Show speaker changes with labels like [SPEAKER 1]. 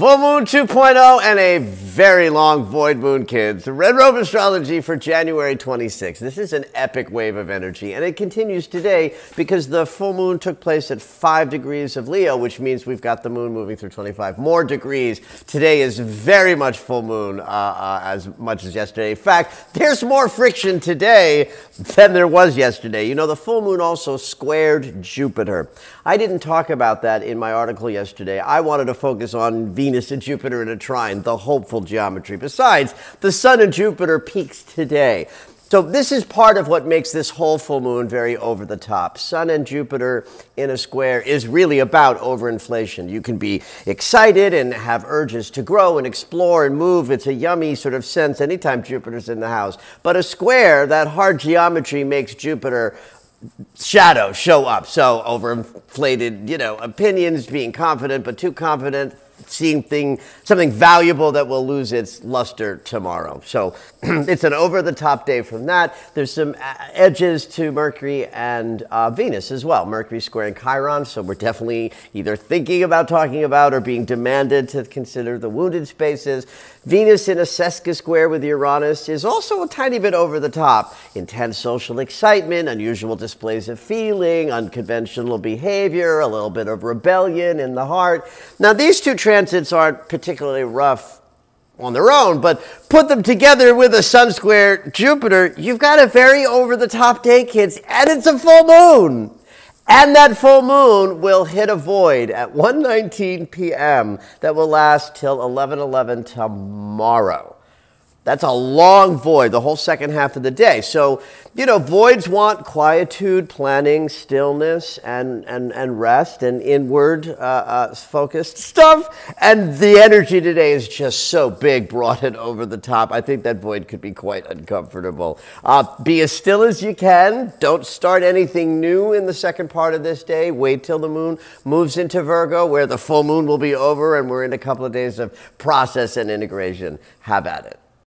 [SPEAKER 1] Full Moon 2.0 and a very long void moon, kids. Red Robe Astrology for January 26th. This is an epic wave of energy, and it continues today because the full moon took place at 5 degrees of Leo, which means we've got the moon moving through 25 more degrees. Today is very much full moon, uh, uh, as much as yesterday. In fact, there's more friction today than there was yesterday. You know, the full moon also squared Jupiter. I didn't talk about that in my article yesterday. I wanted to focus on Venus and Jupiter in a trine, the hopeful geometry. Besides, the Sun and Jupiter peaks today. So this is part of what makes this whole full moon very over the top. Sun and Jupiter in a square is really about overinflation. You can be excited and have urges to grow and explore and move. It's a yummy sort of sense anytime Jupiter's in the house. But a square, that hard geometry makes Jupiter shadow show up. So overinflated, you know, opinions, being confident, but too confident, seeing thing, something valuable that will lose its luster tomorrow. So it's an over the top day from that. There's some uh, edges to Mercury and uh, Venus as well. Mercury squaring Chiron, so we're definitely either thinking about talking about or being demanded to consider the wounded spaces. Venus in a sesqui square with Uranus is also a tiny bit over the top. Intense social excitement, unusual displays of feeling, unconventional behavior, a little bit of rebellion in the heart. Now, these two transits aren't particularly rough on their own, but put them together with a sun square Jupiter, you've got a very over the top day, kids, and it's a full moon. And that full moon will hit a void at 1:19 p.m. that will last till 11:11 tomorrow. That's a long void, the whole second half of the day. So, you know, voids want quietude, planning, stillness, and, and, and rest, and inward uh, uh, focused stuff. And the energy today is just so big, brought it over the top. I think that void could be quite uncomfortable. Uh, be as still as you can. Don't start anything new in the second part of this day. Wait till the moon moves into Virgo, where the full moon will be over, and we're in a couple of days of process and integration. Have at it.